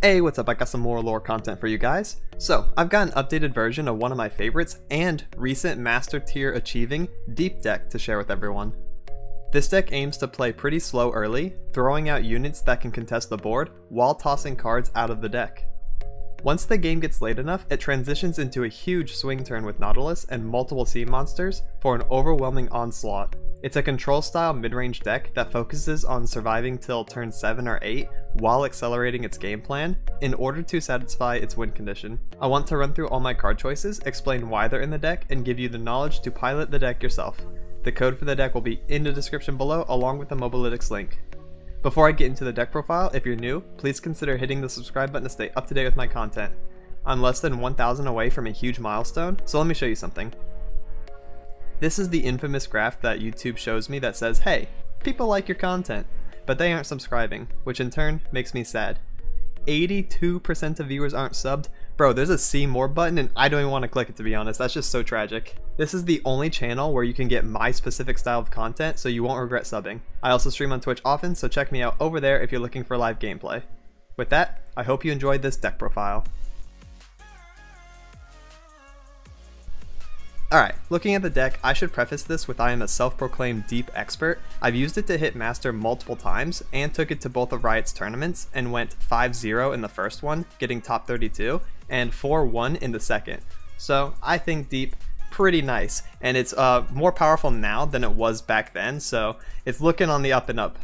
Hey, what's up? I got some more lore content for you guys. So, I've got an updated version of one of my favorites and recent master tier achieving Deep deck to share with everyone. This deck aims to play pretty slow early, throwing out units that can contest the board while tossing cards out of the deck. Once the game gets late enough, it transitions into a huge swing turn with Nautilus and multiple sea monsters for an overwhelming onslaught. It's a control style mid-range deck that focuses on surviving till turn 7 or 8 while accelerating its game plan in order to satisfy its win condition. I want to run through all my card choices, explain why they're in the deck, and give you the knowledge to pilot the deck yourself. The code for the deck will be in the description below along with the Mobalytics link. Before I get into the deck profile, if you're new, please consider hitting the subscribe button to stay up to date with my content. I'm less than 1000 away from a huge milestone, so let me show you something. This is the infamous graph that YouTube shows me that says, hey, people like your content, but they aren't subscribing, which in turn makes me sad. 82% of viewers aren't subbed. Bro, there's a see more button and I don't even want to click it to be honest, that's just so tragic. This is the only channel where you can get my specific style of content so you won't regret subbing. I also stream on Twitch often, so check me out over there if you're looking for live gameplay. With that, I hope you enjoyed this deck profile. Alright, looking at the deck, I should preface this with I am a self-proclaimed deep expert. I've used it to hit master multiple times, and took it to both of Riot's tournaments, and went 5-0 in the first one, getting top 32, and 4-1 in the second. So I think deep pretty nice, and it's uh, more powerful now than it was back then, so it's looking on the up and up.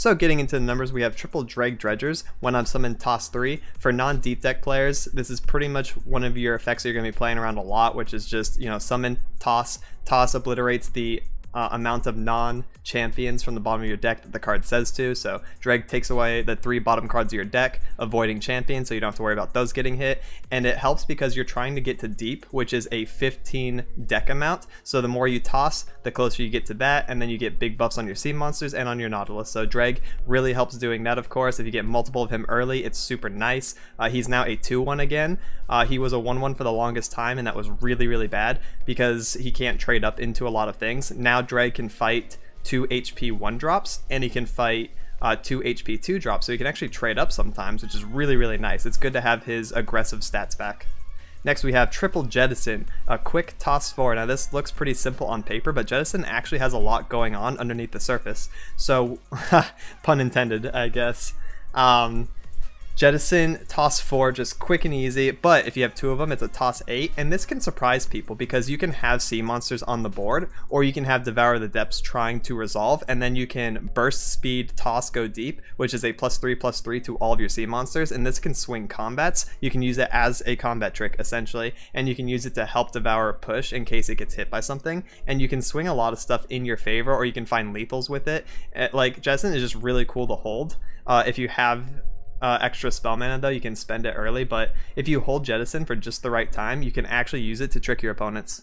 So getting into the numbers, we have triple Dreg Dredgers when I'm summoned Toss 3. For non-deep deck players, this is pretty much one of your effects that you're going to be playing around a lot, which is just, you know, summon, toss, toss obliterates the uh, amount of non-champions from the bottom of your deck that the card says to. So Dreg takes away the three bottom cards of your deck, avoiding champions, so you don't have to worry about those getting hit. And it helps because you're trying to get to deep, which is a 15 deck amount. So the more you toss, the closer you get to that, and then you get big buffs on your sea monsters and on your Nautilus. So Dreg really helps doing that, of course. If you get multiple of him early, it's super nice. Uh, he's now a 2-1 again. Uh, he was a 1-1 for the longest time, and that was really, really bad because he can't trade up into a lot of things. Now now can fight 2 HP 1 drops, and he can fight uh, 2 HP 2 drops, so he can actually trade up sometimes, which is really, really nice. It's good to have his aggressive stats back. Next we have Triple Jettison, a quick toss forward. Now this looks pretty simple on paper, but Jettison actually has a lot going on underneath the surface. So, pun intended, I guess. Um, Jettison, toss 4, just quick and easy, but if you have two of them, it's a toss 8, and this can surprise people because you can have sea monsters on the board, or you can have Devour the Depths trying to resolve, and then you can burst speed, toss, go deep, which is a plus 3 plus 3 to all of your sea monsters, and this can swing combats. You can use it as a combat trick, essentially, and you can use it to help Devour push in case it gets hit by something, and you can swing a lot of stuff in your favor, or you can find lethals with it. Eh, like, Jettison is just really cool to hold. Uh, if you have uh, extra spell mana though, you can spend it early, but if you hold Jettison for just the right time, you can actually use it to trick your opponents.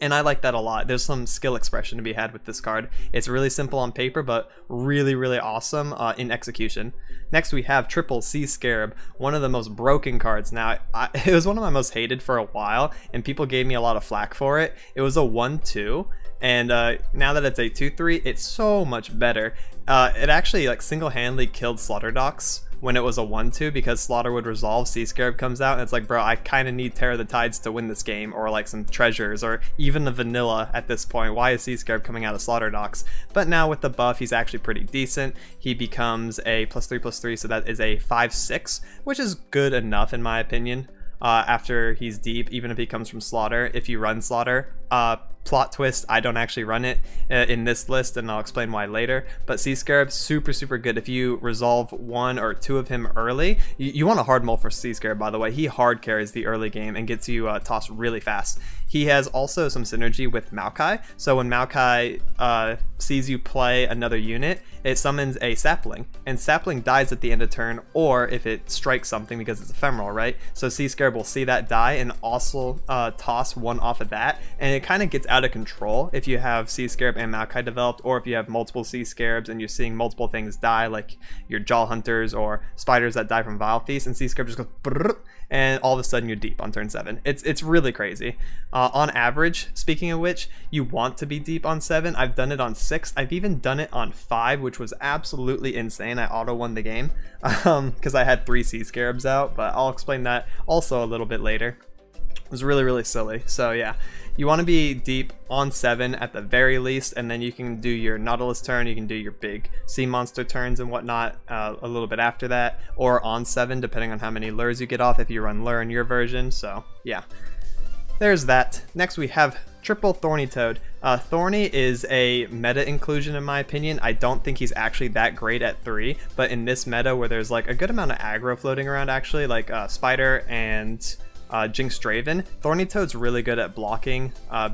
And I like that a lot. There's some skill expression to be had with this card. It's really simple on paper, but really, really awesome uh, in execution. Next, we have Triple Sea Scarab, one of the most broken cards. Now, I, it was one of my most hated for a while, and people gave me a lot of flack for it. It was a 1-2, and uh, now that it's a 2-3, it's so much better. Uh, it actually like single-handedly killed Slaughter Docks when it was a 1-2 because Slaughter would resolve, Sea Scarab comes out, and it's like, bro, I kind of need Tear the Tides to win this game, or like some treasures, or even the vanilla at this point. Why is Sea Scarab coming out of Slaughter Docks? But now with the buff, he's actually pretty decent. He becomes a plus 3 plus 3, so that is a 5-6, which is good enough in my opinion. Uh, after he's deep, even if he comes from Slaughter, if you run Slaughter. Uh, plot twist, I don't actually run it uh, in this list, and I'll explain why later. But Sea Scarab, super, super good. If you resolve one or two of him early, you, you want a hard mull for Sea Scarab, by the way. He hard carries the early game and gets you uh, tossed really fast. He has also some synergy with Maokai, so when Maokai uh, sees you play another unit, it summons a sapling, and sapling dies at the end of turn, or if it strikes something because it's ephemeral, right? So Sea Scarab will see that die and also uh, toss one off of that, and it kind of gets out of control if you have Sea Scarab and Maokai developed, or if you have multiple Sea Scarabs and you're seeing multiple things die, like your Jaull Hunters or spiders that die from Vile Feast, and Sea Scarab just goes and all of a sudden you're deep on turn 7. It's, it's really crazy. Uh, on average, speaking of which, you want to be deep on 7. I've done it on 6. I've even done it on 5, which was absolutely insane. I auto won the game because um, I had 3 Sea Scarabs out, but I'll explain that also a little bit later. It was really, really silly. So yeah, you want to be deep on 7 at the very least, and then you can do your Nautilus turn, you can do your big sea monster turns and whatnot uh, a little bit after that, or on 7 depending on how many lures you get off if you run lure in your version, so yeah. There's that. Next we have Triple Thorny Toad. Uh, Thorny is a meta inclusion in my opinion. I don't think he's actually that great at 3, but in this meta where there's like a good amount of aggro floating around actually, like uh, Spider and uh, Jinx Draven. Thorny Toad's really good at blocking uh,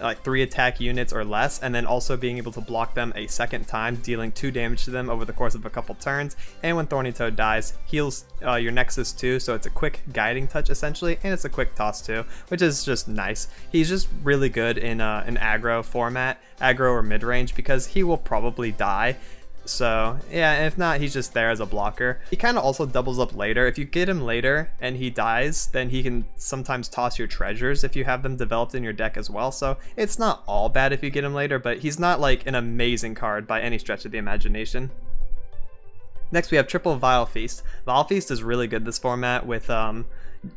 like three attack units or less, and then also being able to block them a second time, dealing two damage to them over the course of a couple turns. And when Thorny Toad dies, heals uh, your Nexus too, so it's a quick guiding touch essentially, and it's a quick toss too, which is just nice. He's just really good in uh, an aggro format, aggro or mid range, because he will probably die so yeah, if not, he's just there as a blocker. He kind of also doubles up later. If you get him later and he dies, then he can sometimes toss your treasures if you have them developed in your deck as well. So it's not all bad if you get him later, but he's not like an amazing card by any stretch of the imagination. Next we have Triple Vile Feast. Vile Feast is really good this format with um,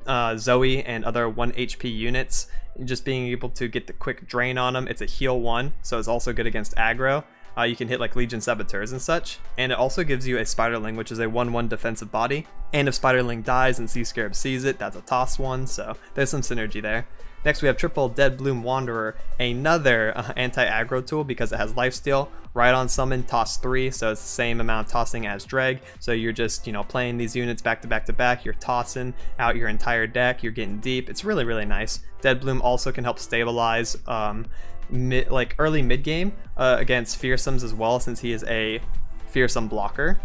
uh, Zoe and other 1 HP units. Just being able to get the quick drain on them. It's a heal 1, so it's also good against aggro. Uh, you can hit like Legion Saboteurs and such. And it also gives you a Spiderling, which is a 1-1 defensive body. And if Spiderling dies and Sea Scarab sees it, that's a toss one, so there's some synergy there. Next we have Triple Dead Bloom Wanderer, another uh, anti-aggro tool because it has lifesteal. Right on summon, toss 3, so it's the same amount of tossing as Dreg. So you're just, you know, playing these units back to back to back, you're tossing out your entire deck, you're getting deep. It's really, really nice. Dead Bloom also can help stabilize um, mid, like early mid game uh, against fearsomes as well, since he is a fearsome blocker.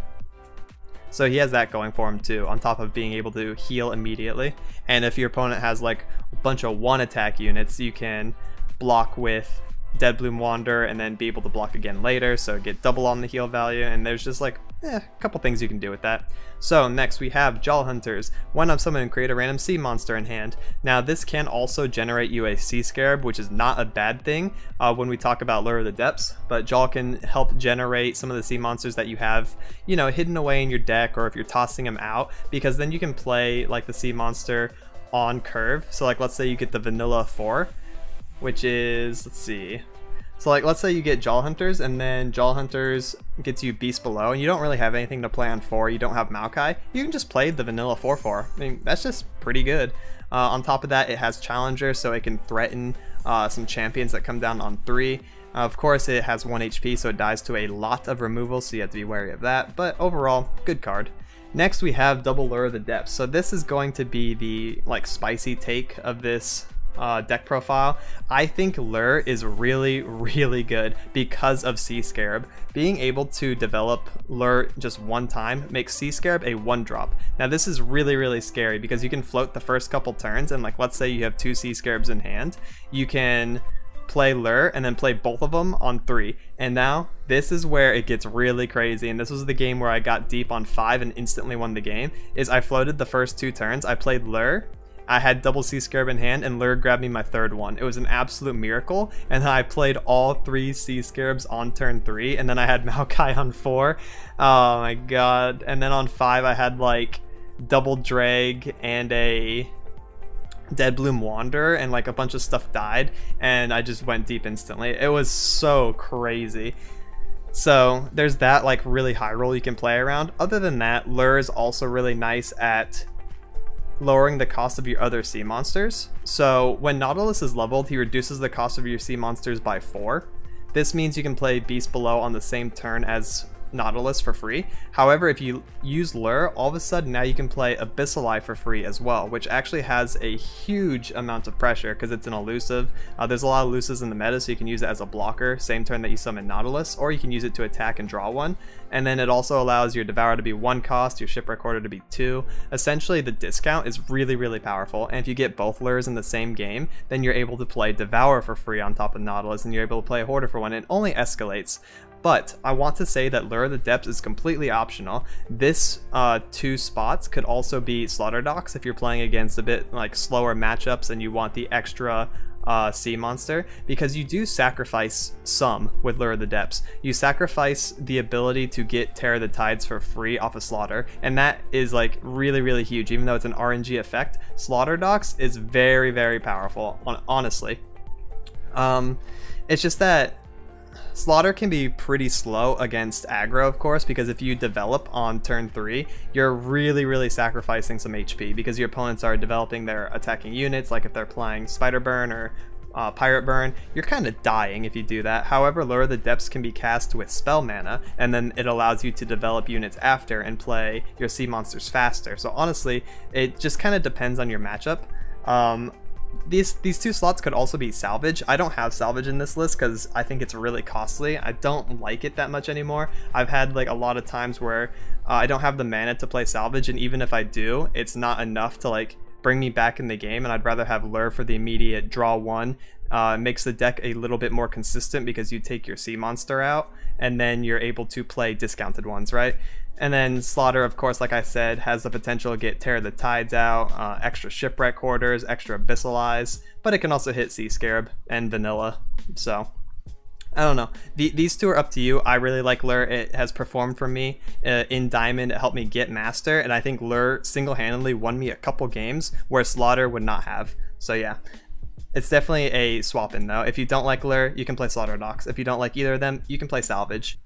So he has that going for him too, on top of being able to heal immediately. And if your opponent has like a bunch of one attack units, you can block with Dead Bloom Wander and then be able to block again later, so get double on the heal value, and there's just like eh, a couple things you can do with that. So next we have Jaull Hunters. When I'm summoning, create a random sea monster in hand. Now this can also generate you a Sea Scarab, which is not a bad thing uh, when we talk about Lure of the Depths, but Jaw can help generate some of the sea monsters that you have, you know, hidden away in your deck, or if you're tossing them out, because then you can play like the sea monster on curve. So like let's say you get the vanilla 4, which is, let's see. So like, let's say you get Jaull Hunters, and then Jaull Hunters gets you Beast Below, and you don't really have anything to play on 4, you don't have Maokai, you can just play the vanilla 4-4. I mean, that's just pretty good. Uh, on top of that, it has Challenger, so it can threaten uh, some champions that come down on 3. Uh, of course, it has 1 HP, so it dies to a lot of removal, so you have to be wary of that, but overall, good card. Next, we have Double Lure of the Depths. So this is going to be the like spicy take of this uh, deck profile, I think Lure is really, really good because of Sea Scarab. Being able to develop Lure just one time makes Sea Scarab a one drop. Now this is really, really scary because you can float the first couple turns and like let's say you have two Sea Scarabs in hand, you can play Lure and then play both of them on three. And now this is where it gets really crazy. And this was the game where I got deep on five and instantly won the game. Is I floated the first two turns. I played Lure I had double Sea Scarab in hand and Lure grabbed me my third one. It was an absolute miracle. And I played all three Sea Scarabs on turn three. And then I had Maokai on four. Oh my god. And then on five I had like double Dreg and a Dead Bloom Wander and like a bunch of stuff died and I just went deep instantly. It was so crazy. So there's that like really high roll you can play around. Other than that, Lure is also really nice at lowering the cost of your other sea monsters. So when Nautilus is leveled, he reduces the cost of your sea monsters by 4. This means you can play Beast Below on the same turn as Nautilus for free. However, if you use Lure, all of a sudden now you can play Abyssal Eye for free as well, which actually has a huge amount of pressure because it's an elusive. Uh, there's a lot of elusives in the meta, so you can use it as a blocker, same turn that you summon Nautilus, or you can use it to attack and draw one. And then it also allows your Devour to be one cost, your Shipwreck Hoarder to be two. Essentially, the discount is really, really powerful, and if you get both Lures in the same game, then you're able to play Devour for free on top of Nautilus, and you're able to play Hoarder for one. It only escalates But I want to say that Lure of the Depths is completely optional. This uh, two spots could also be Slaughter Docks if you're playing against a bit like slower matchups and you want the extra uh, sea monster because you do sacrifice some with Lure of the Depths. You sacrifice the ability to get Terror the Tides for free off of Slaughter, and that is like really, really huge. Even though it's an RNG effect, Slaughter Docks is very, very powerful, honestly. Um, it's just that Slaughter can be pretty slow against aggro, of course, because if you develop on turn 3, you're really, really sacrificing some HP because your opponents are developing their attacking units, like if they're playing Spider Burn or uh, Pirate Burn, you're kind of dying if you do that. However, Lure the Depths can be cast with spell mana, and then it allows you to develop units after and play your sea monsters faster. So honestly, it just kind of depends on your matchup. Um, these these two slots could also be salvage. I don't have salvage in this list because I think it's really costly. I don't like it that much anymore. I've had like a lot of times where uh, I don't have the mana to play salvage, and even if I do, it's not enough to like bring me back in the game, and I'd rather have lure for the immediate draw one. Uh, makes the deck a little bit more consistent because you take your sea monster out, and then you're able to play discounted ones, right? And then Slaughter, of course, like I said, has the potential to get Terror the Tides out, uh, extra Shipwreck Hoarders, extra Abyssal Eyes, but it can also hit Sea Scarab and Vanilla. So, I don't know. The, these two are up to you. I really like Lure. It has performed for me uh, in Diamond. It helped me get Master, and I think Lure single-handedly won me a couple games where Slaughter would not have. So yeah, it's definitely a swap in though. If you don't like Lure, you can play Slaughter Docks. If you don't like either of them, you can play Salvage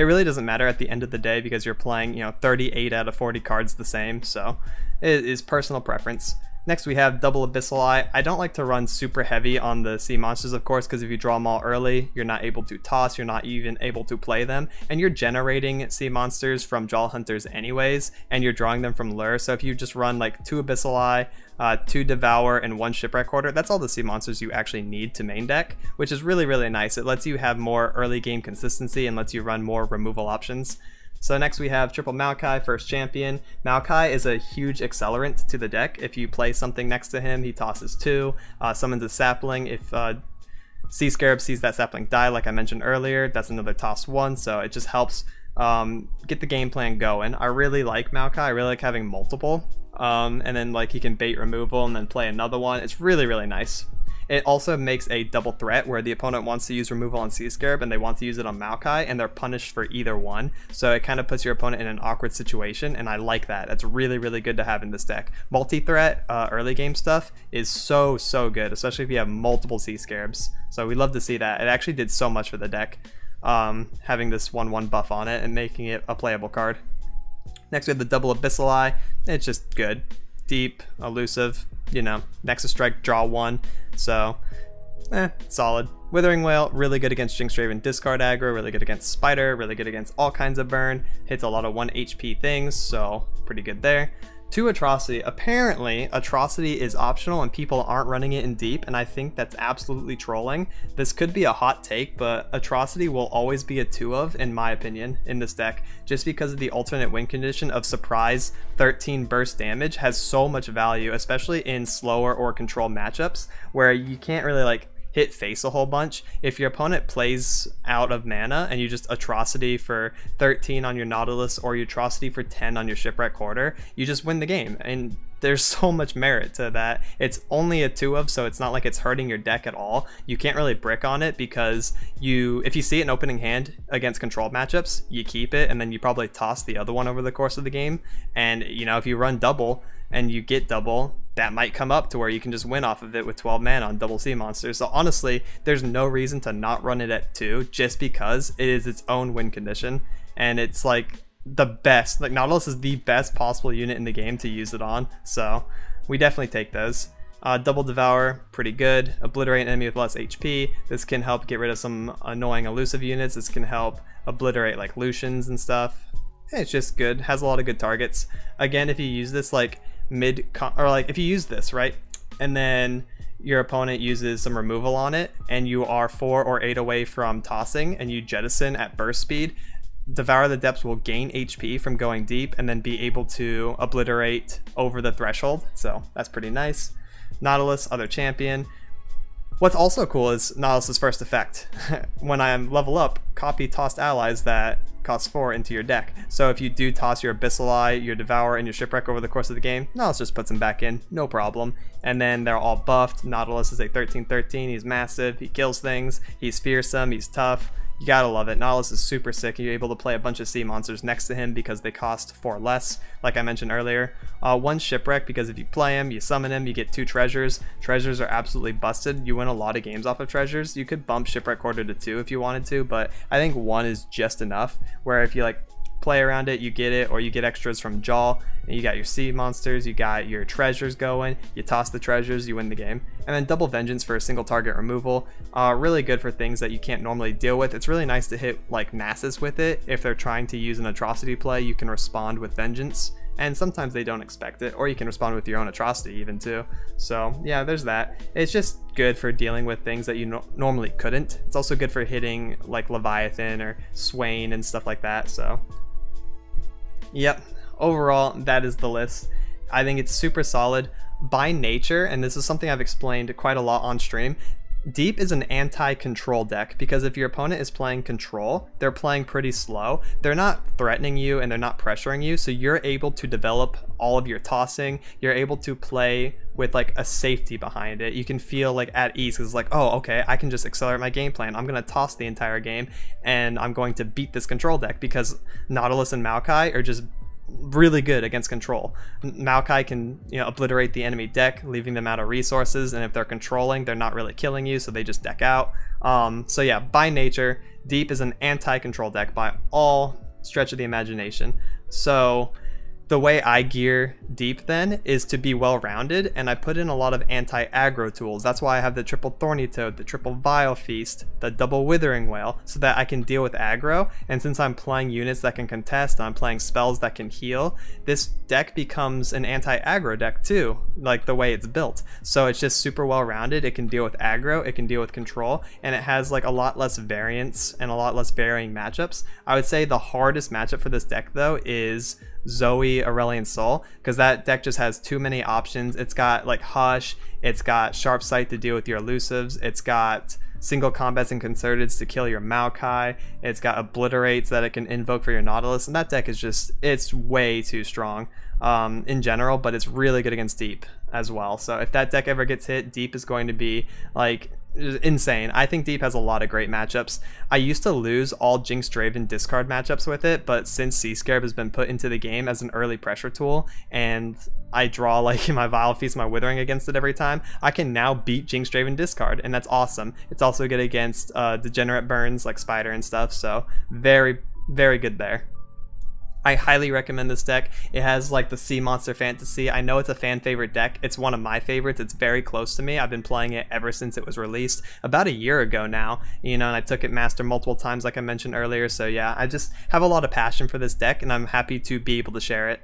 it really doesn't matter at the end of the day because you're playing, you know, 38 out of 40 cards the same, so it is personal preference. Next we have Double Abyssal Eye. I don't like to run super heavy on the sea monsters of course because if you draw them all early you're not able to toss, you're not even able to play them and you're generating sea monsters from Jaull Hunters anyways and you're drawing them from Lure so if you just run like two Abyssal Eye, uh, two Devour, and one Shipwreck Hoarder, that's all the sea monsters you actually need to main deck which is really really nice. It lets you have more early game consistency and lets you run more removal options. So next we have Triple Maokai, first champion. Maokai is a huge accelerant to the deck. If you play something next to him, he tosses two, uh, summons a sapling. If uh, Sea Scarab sees that sapling die, like I mentioned earlier, that's another toss one, so it just helps um, get the game plan going. I really like Maokai, I really like having multiple, um, and then like he can bait removal and then play another one. It's really, really nice. It also makes a double threat where the opponent wants to use removal on Sea Scarab and they want to use it on Maokai and they're punished for either one. So it kind of puts your opponent in an awkward situation and I like that. That's really, really good to have in this deck. Multi-threat uh, early game stuff is so, so good, especially if you have multiple Sea Scarabs. So we love to see that. It actually did so much for the deck, um, having this 1-1 buff on it and making it a playable card. Next we have the double Abyssal Eye. It's just good. Deep, elusive, you know, Nexus Strike, draw one. So, eh, solid. Withering Wail, really good against Jinx Draven discard aggro, really good against Spider, really good against all kinds of burn, hits a lot of 1 HP things, so pretty good there to Atrocity. Apparently, Atrocity is optional and people aren't running it in deep, and I think that's absolutely trolling. This could be a hot take, but Atrocity will always be a 2 of, in my opinion, in this deck, just because of the alternate win condition of Surprise 13 burst damage has so much value, especially in slower or control matchups, where you can't really like hit face a whole bunch. If your opponent plays out of mana and you just atrocity for 13 on your Nautilus or you atrocity for 10 on your Shipwreck Hoarder, you just win the game. And there's so much merit to that. It's only a two of, so it's not like it's hurting your deck at all. You can't really brick on it because you, if you see in opening hand against control matchups, you keep it and then you probably toss the other one over the course of the game. And you know, if you run double and you get double, that might come up to where you can just win off of it with 12 mana on double sea monsters. So honestly, there's no reason to not run it at two just because it is its own win condition. And it's like the best. Like Nautilus is the best possible unit in the game to use it on. So we definitely take those. Uh, Double Devour, pretty good. Obliterate an enemy with less HP. This can help get rid of some annoying elusive units. This can help obliterate like Lucians and stuff. It's just good. Has a lot of good targets. Again, if you use this like mid or like if you use this right, and then your opponent uses some removal on it, and you are four or eight away from tossing, and you jettison at burst speed, Devour the Depths will gain HP from going deep and then be able to obliterate over the threshold. So that's pretty nice. Nautilus, other champion. What's also cool is Nautilus' first effect. when I am level up, copy tossed allies that cost 4 into your deck. So if you do toss your Abyssal Eye, your Devour, and your Shipwreck over the course of the game, Nautilus just puts them back in, no problem. And then they're all buffed. Nautilus is a 13-13, he's massive, he kills things, he's fearsome, he's tough, you gotta love it. Nautilus is super sick. You're able to play a bunch of sea monsters next to him because they cost four less, like I mentioned earlier. Uh, one shipwreck because if you play him, you summon him, you get two treasures. Treasures are absolutely busted. You win a lot of games off of treasures. You could bump shipwreck Hoarder to two if you wanted to, but I think one is just enough. Where if you like play around it, you get it, or you get extras from Jaw, and you got your sea monsters, you got your treasures going, you toss the treasures, you win the game. And then Double Vengeance for a single target removal, uh, really good for things that you can't normally deal with. It's really nice to hit like Nasus with it. If they're trying to use an atrocity play, you can respond with Vengeance and sometimes they don't expect it or you can respond with your own atrocity even too so yeah there's that it's just good for dealing with things that you no normally couldn't it's also good for hitting like leviathan or swain and stuff like that so Yep, overall, that is the list. I think it's super solid. By nature, and this is something I've explained quite a lot on stream, Deep is an anti-control deck because if your opponent is playing control, they're playing pretty slow. They're not threatening you and they're not pressuring you, so you're able to develop all of your tossing. You're able to play with like a safety behind it. You can feel like at ease because it's like, oh, okay, I can just accelerate my game plan. I'm gonna toss the entire game and I'm going to beat this control deck because Nautilus and Maokai are just really good against control. Maokai can you know obliterate the enemy deck, leaving them out of resources, and if they're controlling, they're not really killing you, so they just deck out. Um, so yeah, by nature, Deep is an anti-control deck by all stretch of the imagination. So the way I gear deep then is to be well-rounded and I put in a lot of anti-aggro tools. That's why I have the triple Thorny Toad, the triple Vile Feast, the double Withering wail so that I can deal with aggro. And since I'm playing units that can contest I'm playing spells that can heal, this deck becomes an anti-aggro deck too, like the way it's built. So it's just super well-rounded. It can deal with aggro, it can deal with control, and it has like a lot less variance and a lot less varying matchups. I would say the hardest matchup for this deck though is Zoe Aurelion Sol, because that deck just has too many options. It's got like Hush, it's got Sharp Sight to deal with your elusives, it's got single combats and concerteds to kill your Maokai, it's got obliterates that it can invoke for your Nautilus, and that deck is just, it's way too strong um, in general, but it's really good against Deep as well. So if that deck ever gets hit, Deep is going to be like insane. I think Deep has a lot of great matchups. I used to lose all Jinx Draven discard matchups with it, but since Sea Scarab has been put into the game as an early pressure tool, and I draw like my Vile Feast, my Withering against it every time, I can now beat Jinx Draven discard, and that's awesome. It's also good against uh, Degenerate Burns like Spider and stuff, so very, very good there. I highly recommend this deck. It has like the Sea Monster Fantasy. I know it's a fan favorite deck. It's one of my favorites. It's very close to me. I've been playing it ever since it was released about a year ago now, you know, and I took it master multiple times like I mentioned earlier. So yeah, I just have a lot of passion for this deck and I'm happy to be able to share it.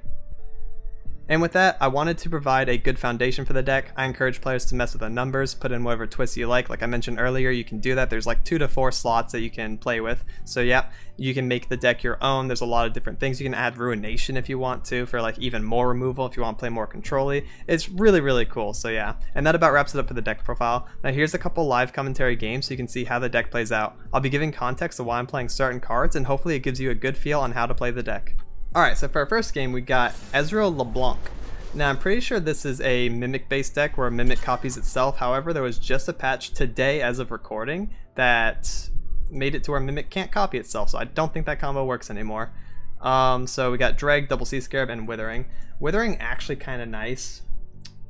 And with that, I wanted to provide a good foundation for the deck. I encourage players to mess with the numbers, put in whatever twists you like. Like I mentioned earlier, you can do that. There's like two to four slots that you can play with. So yeah, you can make the deck your own. There's a lot of different things. You can add Ruination if you want to for like even more removal if you want to play more controlly. It's really, really cool. So yeah, and that about wraps it up for the deck profile. Now here's a couple live commentary games so you can see how the deck plays out. I'll be giving context of why I'm playing certain cards and hopefully it gives you a good feel on how to play the deck. Alright, so for our first game, we got Ezreal LeBlanc. Now, I'm pretty sure this is a Mimic-based deck where a Mimic copies itself. However, there was just a patch today as of recording that made it to where Mimic can't copy itself, so I don't think that combo works anymore. Um, so we got Dreg, Double Sea Scarab, and Withering. Withering actually kind of nice.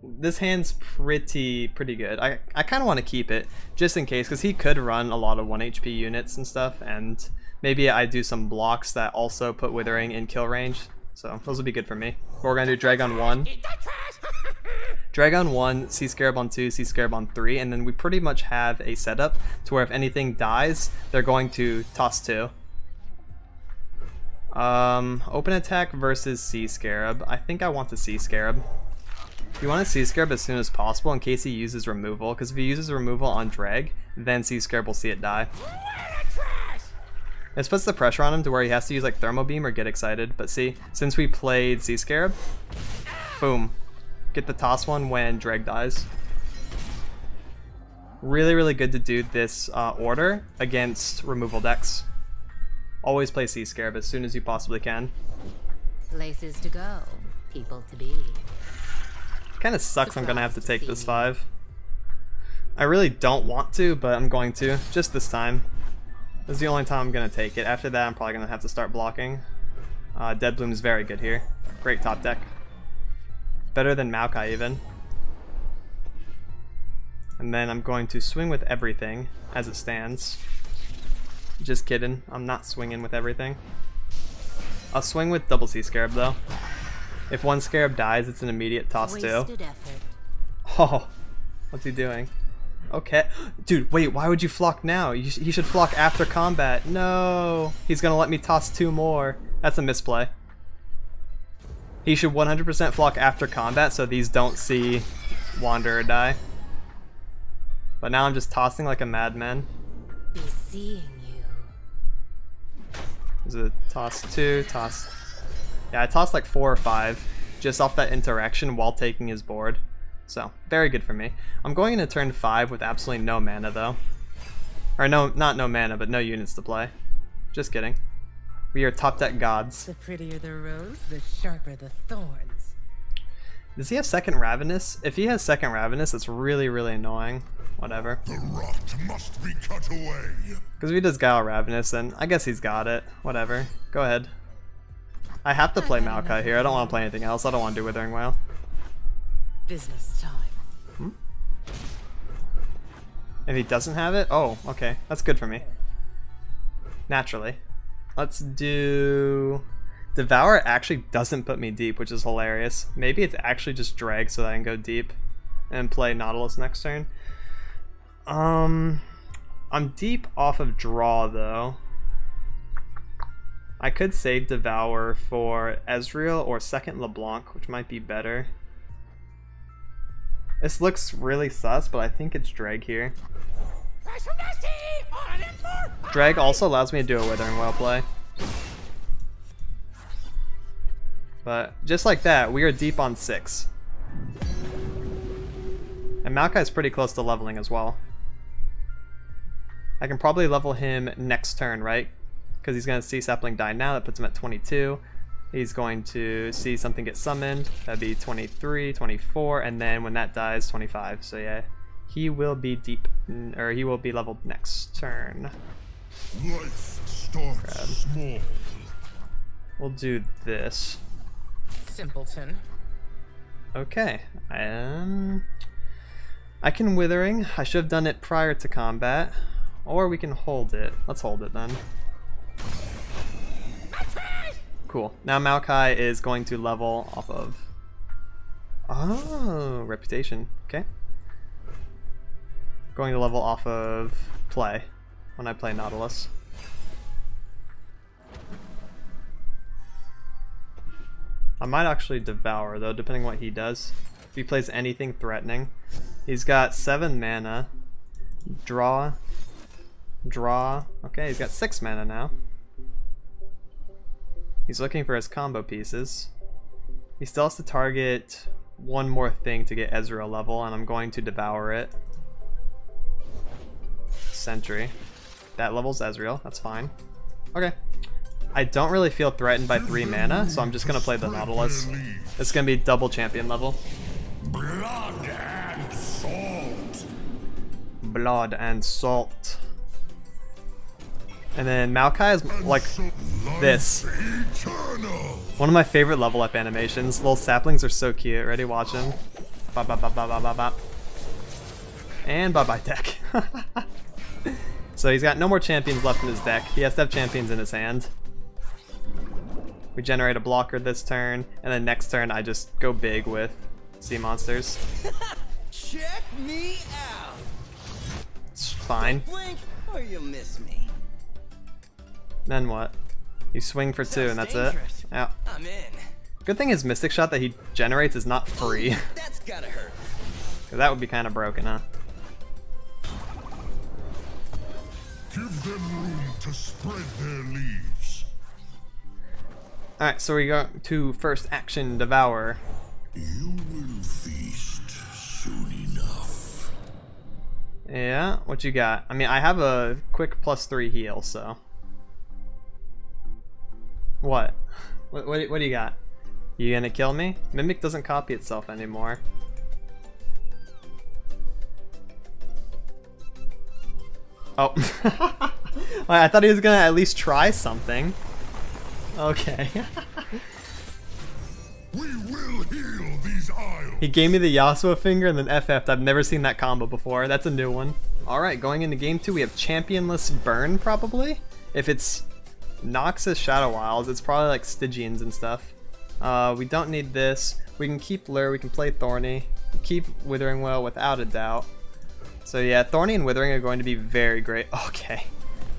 This hand's pretty pretty good. I, I kind of want to keep it, just in case, because he could run a lot of 1 HP units and stuff, and maybe I do some blocks that also put Withering in kill range. So those will be good for me. We're gonna do Dragon 1. Dragon 1, Sea Scarab on 2, Sea Scarab on 3, and then we pretty much have a setup to where if anything dies, they're going to toss 2. Um, open attack versus Sea Scarab. I think I want the Sea Scarab. You want to Sea Scarab as soon as possible in case he uses removal, because if he uses removal on Dreg, then Sea Scarab will see it die. This puts the pressure on him to where he has to use like Thermo Beam or get excited. But see, since we played Sea Scarab, boom. Get the toss one when Dreg dies. Really, really good to do this uh, order against removal decks. Always play Sea Scarab as soon as you possibly can. Places to go, people to be. Kind of sucks I'm gonna have to take this 5. I really don't want to, but I'm going to, just this time. This is the only time I'm gonna take it. After that, I'm probably gonna have to start blocking. Uh, Dead Bloom is very good here. Great top deck. Better than Maokai even. And then I'm going to swing with everything as it stands. Just kidding, I'm not swinging with everything. I'll swing with double Sea Scarab though. If one Scarab dies, it's an immediate toss too. Oh, what's he doing? Okay. Dude, wait, why would you flock now? You sh he should flock after combat. No! He's gonna let me toss two more. That's a misplay. He should 100% flock after combat so these don't see Wanderer die. But now I'm just tossing like a madman. Be seeing you. Is it toss two, toss... Yeah, I tossed like four or five just off that interaction while taking his board. So, very good for me. I'm going into turn 5 with absolutely no mana though. Or no, not no mana, but no units to play. Just kidding. We are top deck gods. The prettier the rose, the sharper the thorns. Does he have second Ravenous? If he has second Ravenous, it's really, really annoying. Whatever. The rot must be cut away. Because if he does Guile Ravenous, then I guess he's got it. Whatever. Go ahead. I have to play Maokai here. I don't want to play anything else. I don't want to do Withering Wail. Business time. Hmm? If he doesn't have it? Oh, okay. That's good for me. Naturally. Let's do... Devour actually doesn't put me deep, which is hilarious. Maybe it's actually just Dreg so that I can go deep and play Nautilus next turn. Um, I'm deep off of draw though. I could save Devour for Ezreal or second LeBlanc, which might be better. This looks really sus, but I think it's Dreg here. Dreg also allows me to do a Withering Wail play. But just like that, we are deep on 6. And Maokai is pretty close to leveling as well. I can probably level him next turn, right? Because he's going to see Sapling die now, that puts him at 22. He's going to see something get summoned, that'd be 23, 24, and then when that dies, 25. So yeah, he will be deep, or he will be leveled next turn. Life starts small. We'll do this. Simpleton. Okay, I um, I can Withering. I should have done it prior to combat. Or we can hold it. Let's hold it then. Cool. Now Maokai is going to level off of... Oh, reputation. Okay. Going to level off of play when I play Nautilus. I might actually devour though, depending what he does. If he plays anything threatening. He's got 7 mana. Draw. Draw. Okay, he's got 6 mana now. He's looking for his combo pieces. He still has to target one more thing to get Ezreal level, and I'm going to devour it. Sentry. That levels Ezreal, that's fine. Okay. I don't really feel threatened by 3 mana, so I'm just going to play the Nautilus. It's going to be double champion level. Blood and salt. Blood and salt. And then Maokai is like this. One of my favorite level up animations. Little saplings are so cute. Ready? Watch them. Ba ba ba ba ba ba ba. And bye bye deck. so he's got no more champions left in his deck. He has to have champions in his hand. We generate a blocker this turn, and then next turn I just go big with sea monsters. Check me out. It's fine. Blink or you miss me. Then what? You swing for two and that's it? Yeah. I'm in. Good thing his Mystic Shot that he generates is not free. Oh, that's gotta hurt. Cause that would be kind of broken, huh? Give them room to spread their leaves. Alright, so we go to first action, Devour. You will feast soon enough. Yeah, what you got? I mean, I have a quick plus three heal, so. What? What, what, what do you got? You gonna kill me? Mimic doesn't copy itself anymore. Oh. I thought he was gonna at least try something. Okay. We will heal these isles. he gave me the Yasuo finger and then FF'd. I've never seen that combo before. That's a new one. Alright, going into game two, we have Championless Burn, probably? If it's Noxus Shadow Wilds, it's probably like Stygians and stuff. Uh, we don't need this. We can keep Lure, we can play Thorny. Keep Withering Wail without a doubt. So yeah, Thorny and Withering are going to be very great. Okay.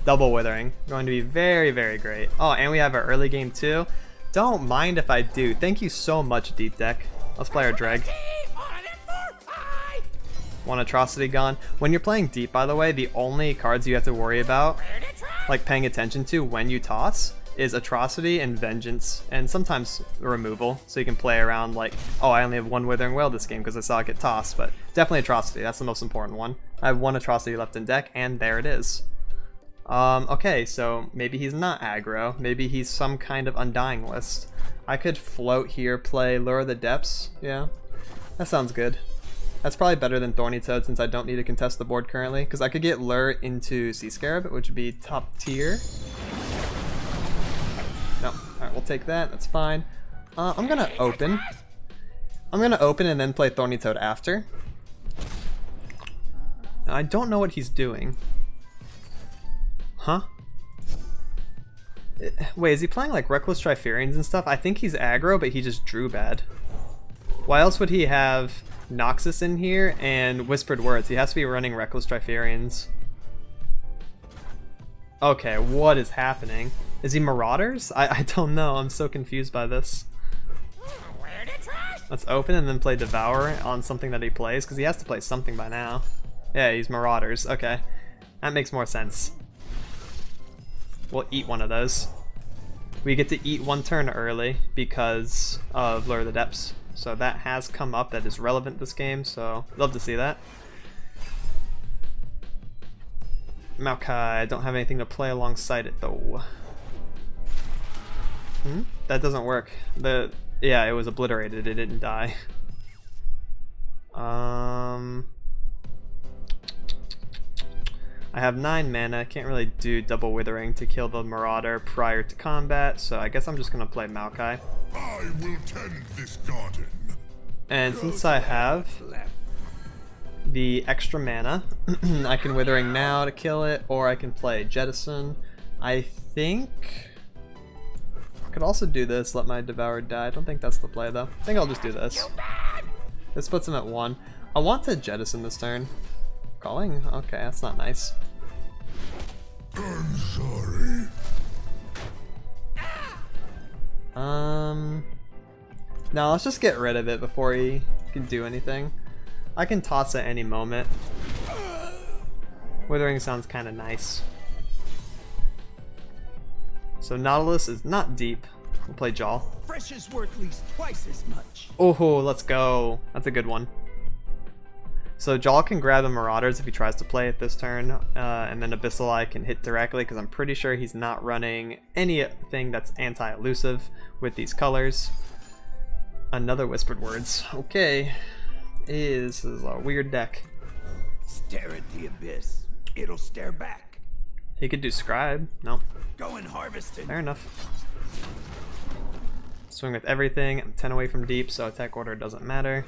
Double Withering. Going to be very, very great. Oh, and we have our early game too. Don't mind if I do. Thank you so much, Deep Deck. Let's play our Dreg. One Atrocity gone. When you're playing Deep, by the way, the only cards you have to worry about, like paying attention to when you toss, is Atrocity and Vengeance, and sometimes Removal, so you can play around like, oh, I only have one Withering Wail this game because I saw it get tossed, but definitely Atrocity, that's the most important one. I have one Atrocity left in deck, and there it is. Um, okay, so maybe he's not aggro. Maybe he's some kind of Undying list. I could float here, play Lure the Depths. Yeah, that sounds good. That's probably better than Thorny Toad since I don't need to contest the board currently. Because I could get Lure into Sea Scarab, which would be top tier. No, alright, we'll take that. That's fine. Uh, I'm gonna open. I'm gonna open and then play Thorny Toad after. I don't know what he's doing. Huh? Eh, Wait, is he playing like Reckless Trifarians and stuff? I think he's aggro, but he just drew bad. Why else would he have Noxus in here and Whispered Words? He has to be running Reckless Trifarians. Okay, what is happening? Is he Marauders? I, I don't know. I'm so confused by this. Let's open and then play Devour on something that he plays, because he has to play something by now. Yeah, he's Marauders. Okay. That makes more sense. We'll eat one of those. We get to eat one turn early because of Lure of the Depths. So that has come up that is relevant this game, so love to see that. Maokai, I don't have anything to play alongside it though. Hmm? That doesn't work. The yeah, it was obliterated, it didn't die. Um I have 9 mana, I can't really do double withering to kill the Marauder prior to combat, so I guess I'm just gonna play Maokai. I will tend this garden. And since I have the extra mana, I can Withering now to kill it, or I can play Jettison. I think... I could also do this, let my Devoured die. I don't think that's the play though. I think I'll just do this. This puts him at 1. I want to Jettison this turn. Calling? Okay, that's not nice. I'm sorry. Um... No, let's just get rid of it before he can do anything. I can toss at any moment. Withering sounds kind of nice. So Nautilus is not deep. We'll play Jaw. Fresh is worth at least twice as much. Oh, let's go. That's a good one. So Jaw can grab the Marauders if he tries to play it this turn, uh, and then Abyssal Eye can hit directly because I'm pretty sure he's not running anything that's anti-elusive with these colors. Another Whispered Words. Okay. Is, is a weird deck. Stare at the abyss. It'll stare back. He could do Scribe. No. Go and harvest it. Fair enough. Swing with everything. I'm 10 away from deep, so attack order doesn't matter.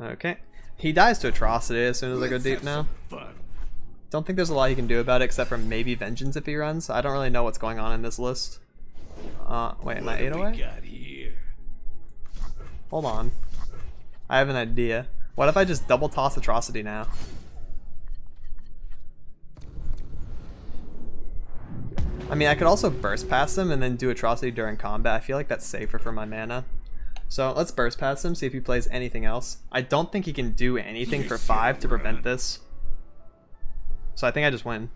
Okay. He dies to Atrocity as soon as I go deep now. Don't think there's a lot he can do about it except for maybe Vengeance if he runs. I don't really know what's going on in this list. Uh, wait, am I 8 away? Hold on. I have an idea. What if I just double toss Atrocity now? I mean, I could also burst past him and then do Atrocity during combat. I feel like that's safer for my mana. So let's burst past him, see if he plays anything else. I don't think he can do anything for 5 to prevent this. So I think I just win.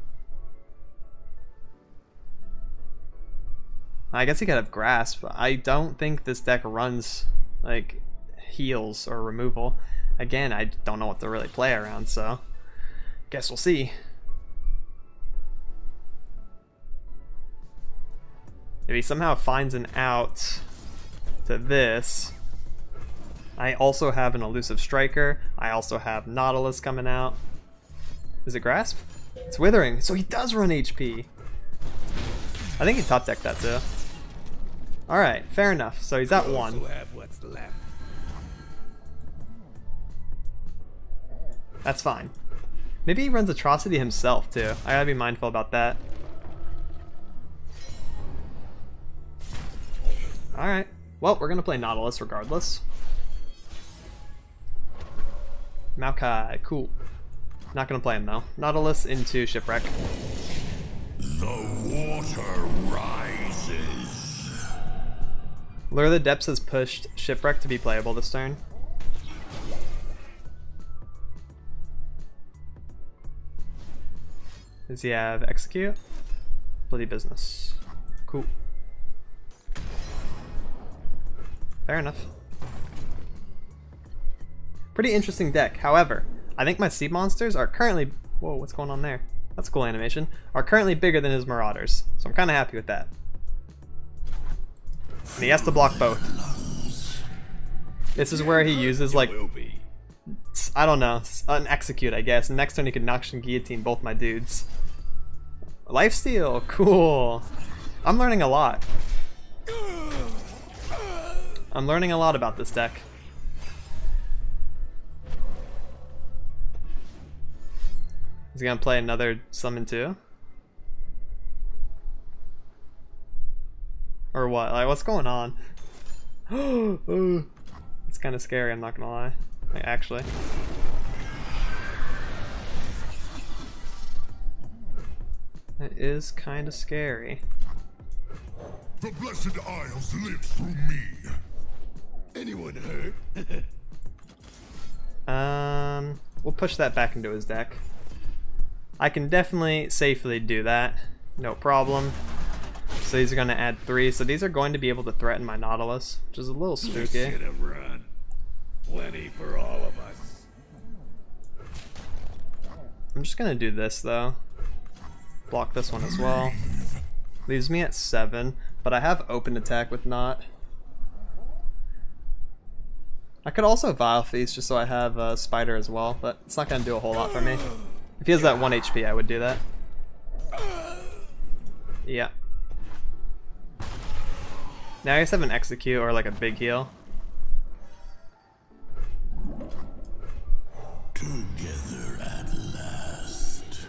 I guess he could have Grasp. I don't think this deck runs, like, heals or removal. again, I don't know what to really play around, so guess we'll see. If he somehow finds an out to this, I also have an elusive striker. I also have Nautilus coming out. Is it grasp? It's withering, so he does run HP. I think he top decked that too. Alright, fair enough. So he's at one. That's fine. Maybe he runs Atrocity himself too. I gotta be mindful about that. Alright. Well, we're gonna play Nautilus regardless. Maokai, cool. Not gonna play him though. Nautilus into Shipwreck. The water rises. Lure the Depths has pushed Shipwreck to be playable this turn. Does he have Execute? Bloody Business. Cool. Fair enough. Pretty interesting deck. However, I think my Sea Monsters are currently... Whoa, what's going on there? That's a cool animation. Are currently bigger than his Marauders. So I'm kind of happy with that. And he has to block both. This is where he uses like... I don't know an execute I guess. And next turn he can Noxian guillotine both my dudes. Lifesteal, cool. I'm learning a lot. I'm learning a lot about this deck. Is he gonna play another summon too? Or what? Like, what's going on? It's kind of scary, I'm not gonna lie. Like, actually. It is kind of scary. The Blessed Isles live through me. Anyone hurt? Um, we'll push that back into his deck. I can definitely safely do that. No problem. So these are going to add three. So these are going to be able to threaten my Nautilus, which is a little spooky. Have run. Plenty for all of us. I'm just going to do this though. Block this one as well. Leaves me at seven, but I have open attack with not. I could also Vile Feast just so I have uh, Spider as well, but it's not going to do a whole lot for me. If he has that 1 HP, I would do that. Yeah. Now I just have an Execute or like a big heal. Together at last.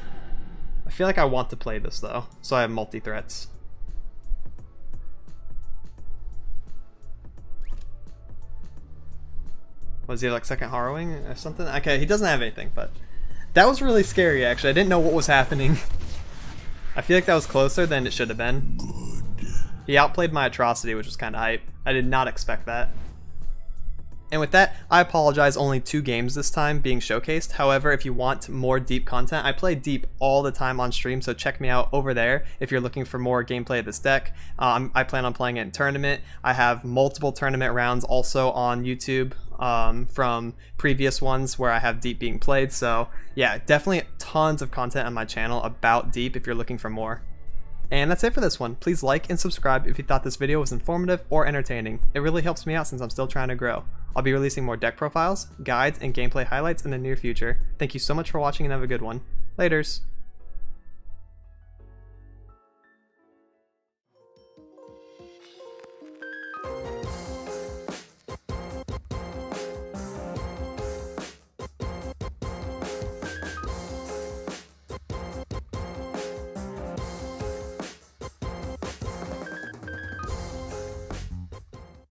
I feel like I want to play this though, so I have multi-threats. Was he like second harrowing or something? Okay, he doesn't have anything, but that was really scary actually. I didn't know what was happening. I feel like that was closer than it should have been. He outplayed my atrocity, which was kind of hype. I did not expect that. And with that, I apologize only two games this time being showcased. However, if you want more deep content, I play deep all the time on stream, so check me out over there if you're looking for more gameplay of this deck. Um, I plan on playing it in tournament. I have multiple tournament rounds also on YouTube um, from previous ones where I have deep being played. So yeah, definitely tons of content on my channel about deep if you're looking for more. And that's it for this one. Please like and subscribe if you thought this video was informative or entertaining. It really helps me out since I'm still trying to grow. I'll be releasing more deck profiles, guides, and gameplay highlights in the near future. Thank you so much for watching and have a good one. Laters!